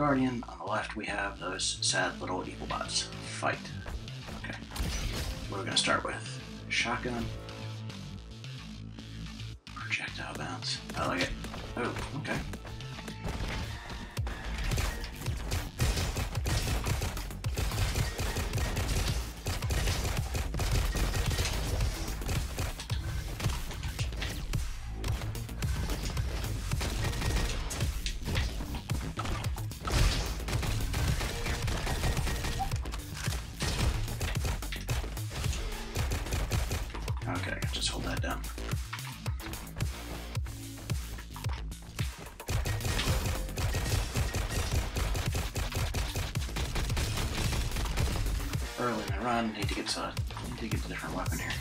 guardian. On the left, we have those sad little evil bots. Fight. Okay. What are we gonna start with? Shotgun. Projectile bounce. I like it. Oh. Okay, that down. Early in the run, need to get to need to get a different weapon here.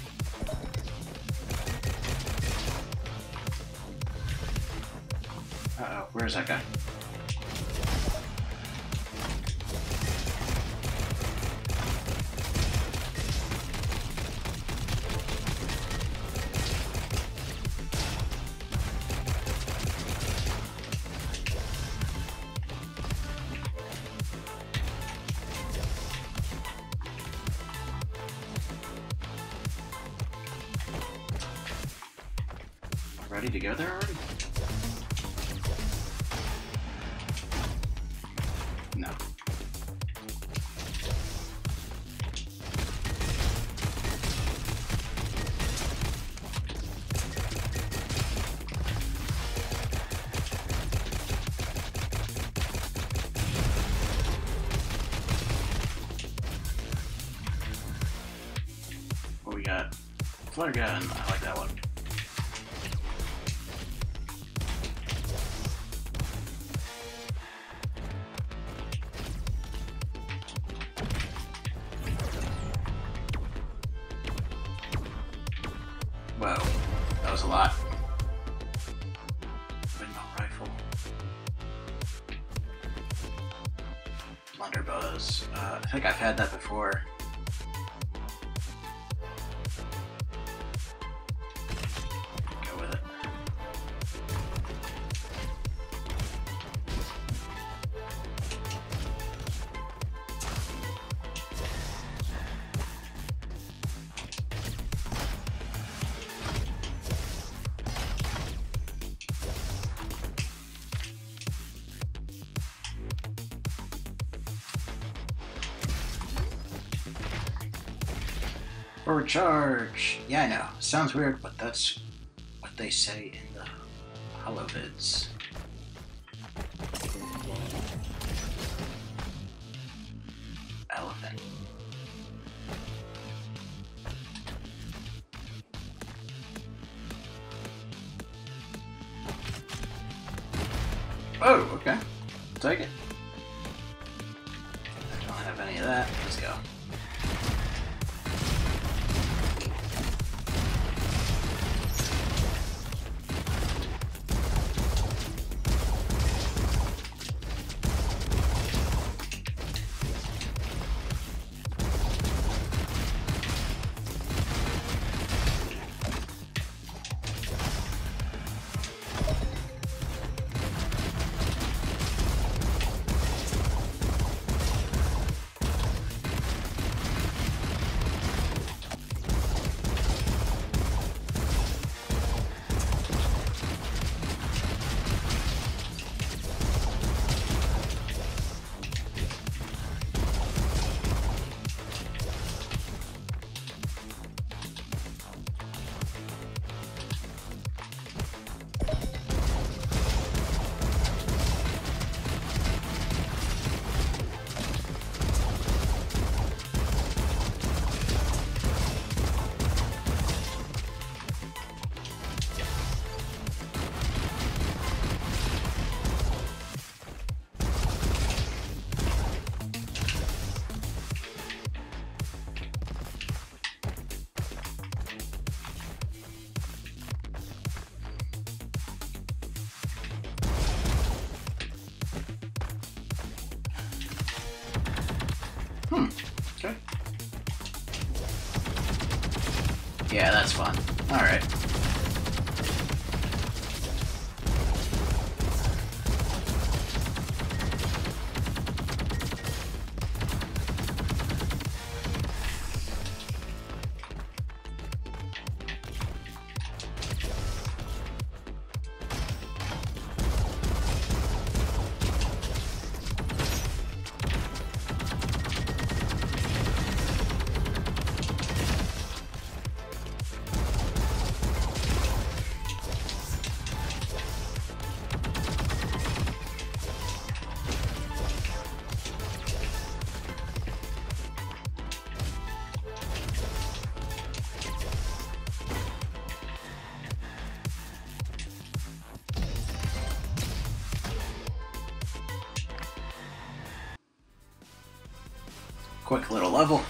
Uh oh, where's that guy? Ready to go there already? Whoa, that was a lot. Windmill rifle. Blunderbuss. Uh, I think I've had that before. Charge! Yeah, I know. Sounds weird, but that's what they say in the holovids. Elephant. Oh, okay. Take it. I don't have any of that. Yeah, that's fun. Alright. Quick little level.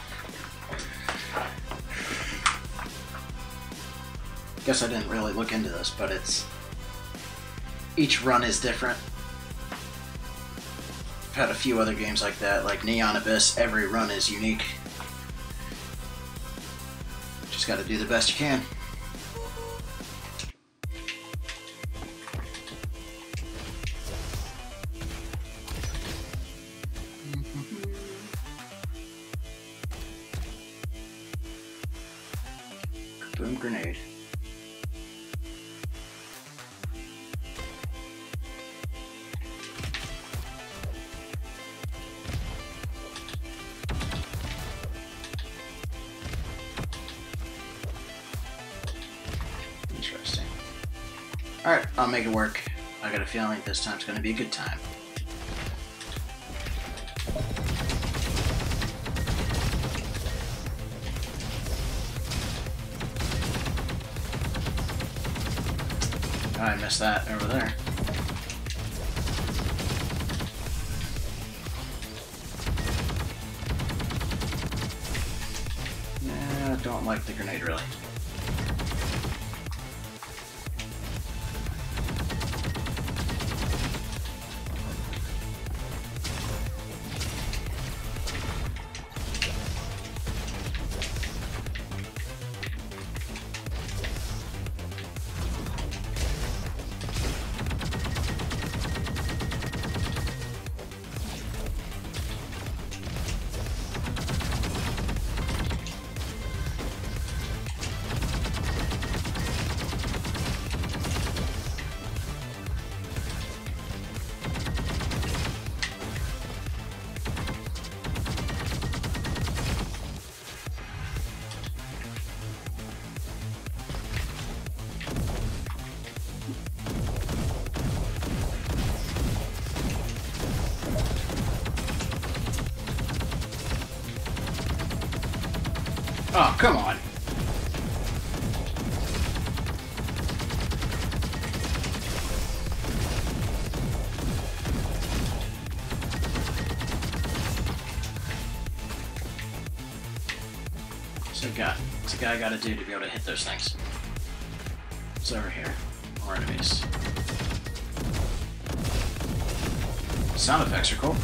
Guess I didn't really look into this, but it's each run is different. I've had a few other games like that, like Neon Abyss. Every run is unique. Just got to do the best you can. Feeling this time's gonna be a good time. Oh, I missed that over there. Yeah, don't like the grenade really. Come on. A guy? What's a guy got to do to be able to hit those things? It's over here. More enemies. Sound effects are cool.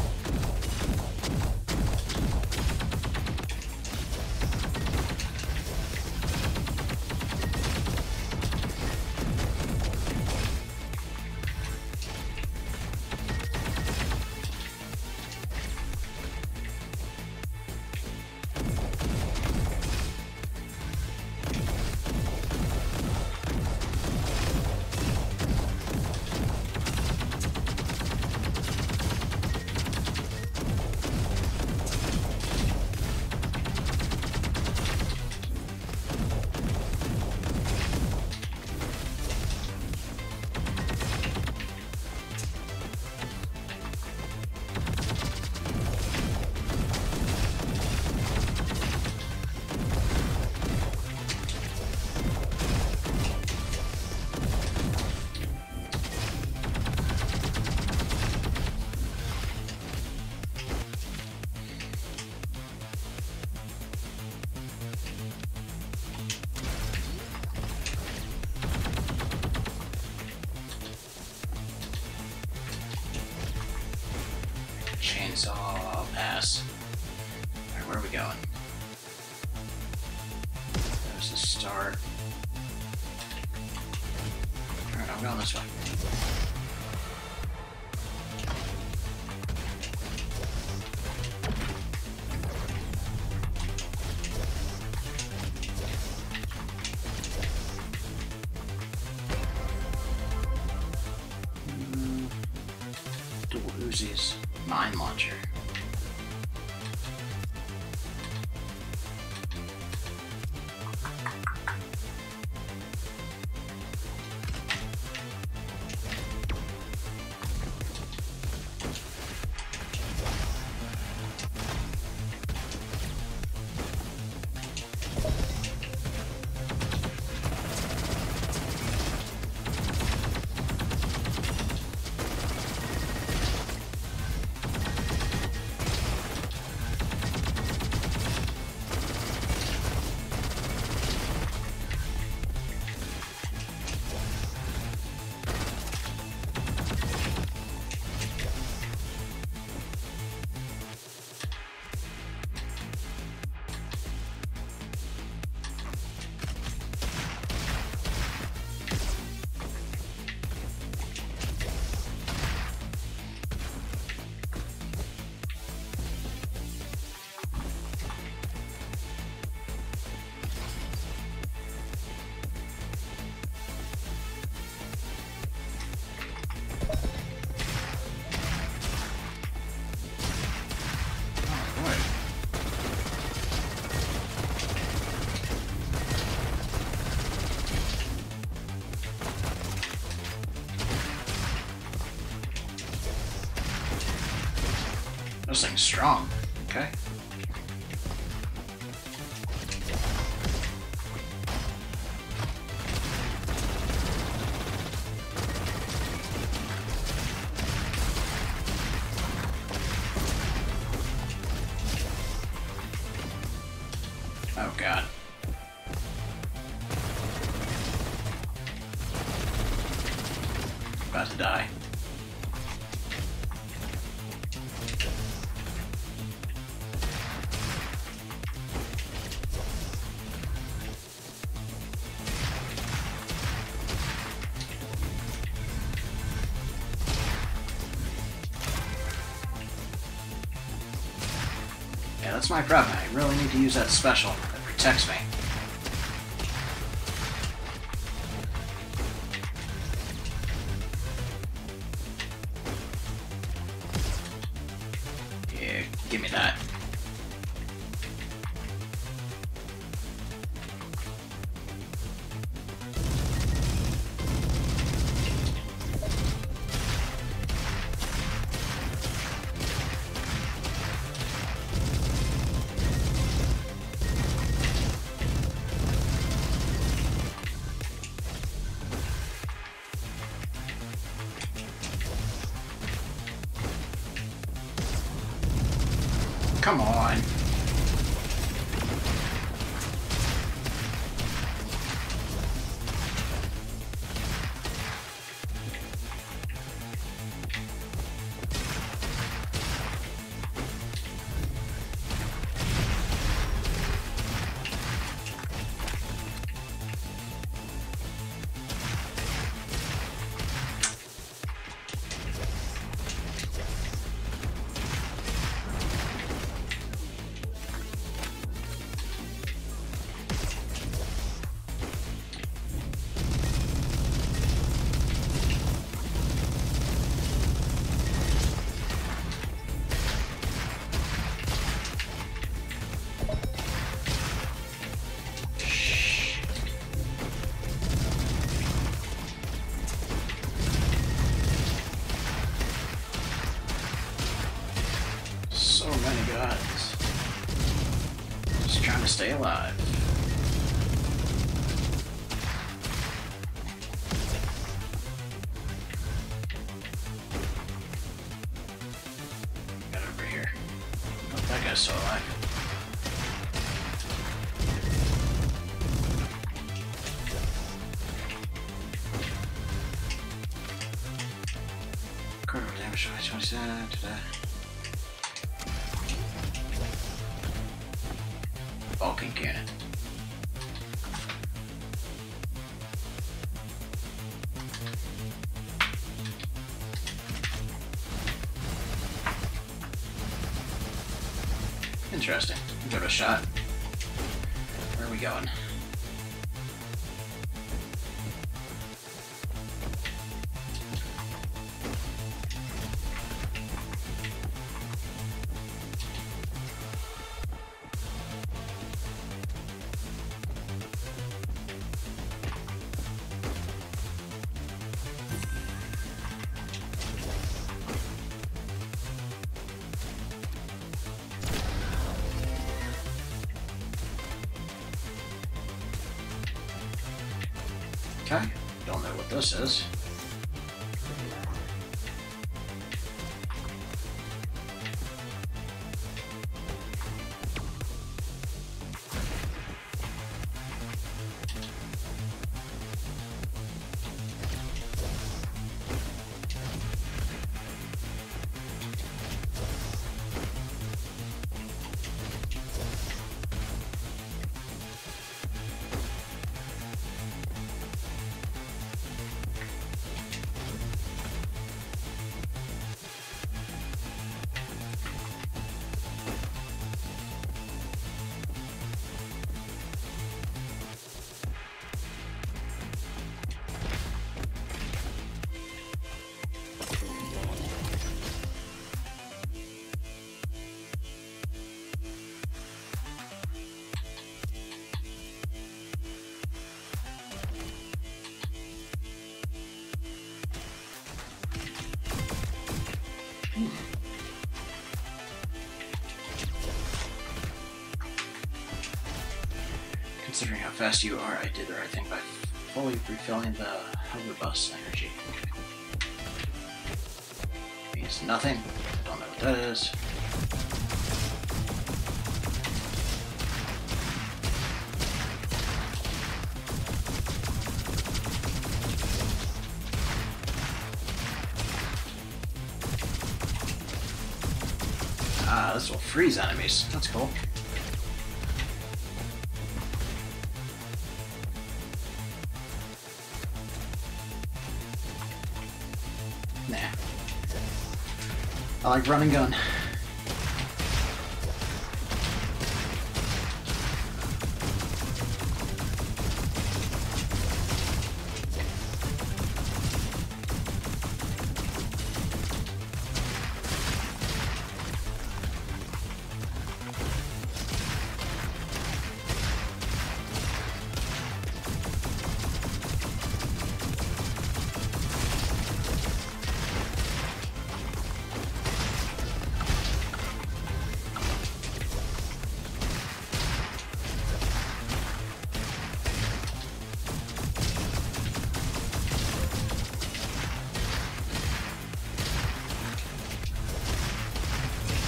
Uzi's mine launcher. This thing's strong. Okay. Yeah, that's my problem. I really need to use that special that protects me. Come on. Alive. Interesting. Give it a shot. Where are we going? Don't know what this is. Fast you are, I did the right thing by fully refilling the hover bus energy. Means nothing. Don't know what that is. Ah, this will freeze enemies. That's cool. I like run and gun.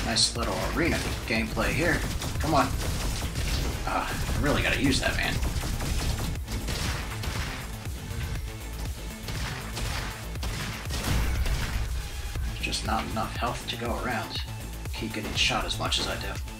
Nice little arena gameplay here. Come on. Ah, I really gotta use that, man. Just not enough health to go around. Keep getting shot as much as I do.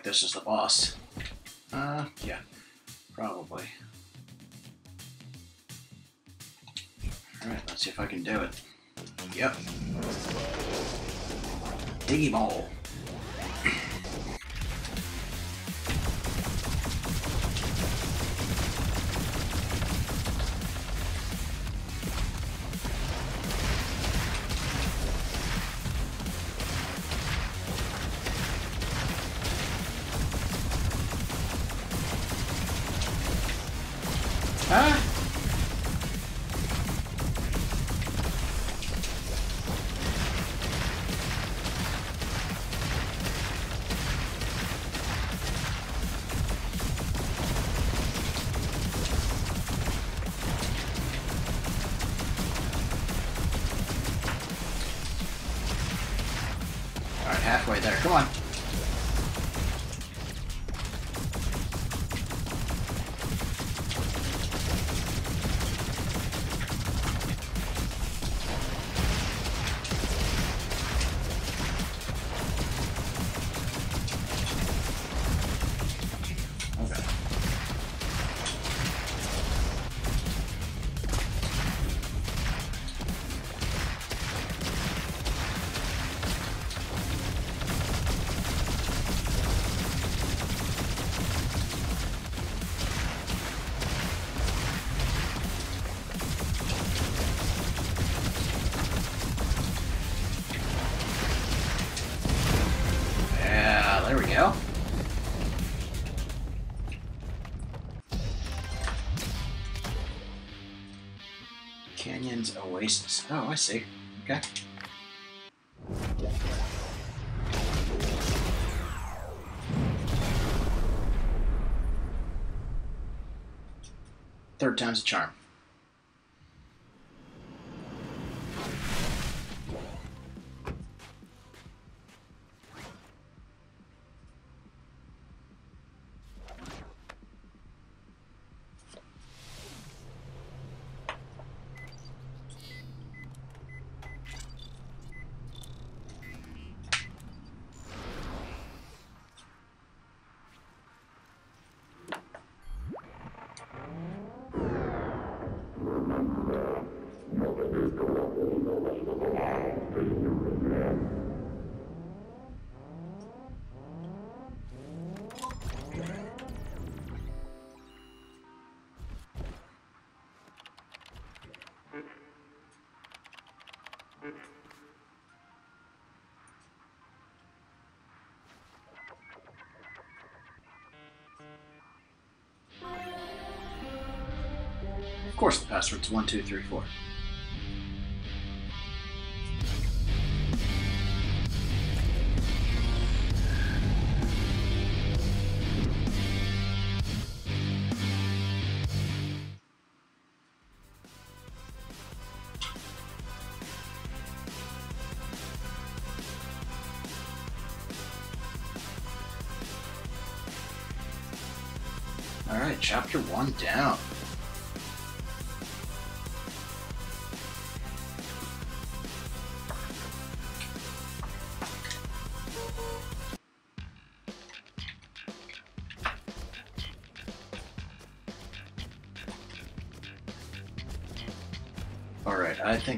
Like this is the boss. Uh, yeah. Probably. Alright, let's see if I can do it. Yep. Diggy Mole. There. Come on. Go. Canyons Oasis. Oh, I see. Okay. Third time's a charm. Course, the password's one two three four. Alright, chapter one down.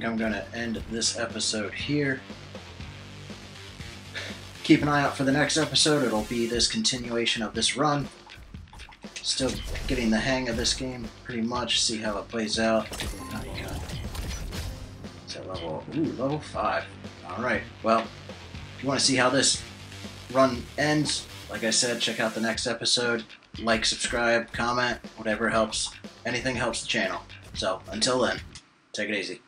Think I'm going to end this episode here. Keep an eye out for the next episode. It'll be this continuation of this run. Still getting the hang of this game pretty much. See how it plays out. Is that level? Ooh, level 5. Alright, well, if you want to see how this run ends, like I said, check out the next episode. Like, subscribe, comment, whatever helps. Anything helps the channel. So, until then. Take it easy.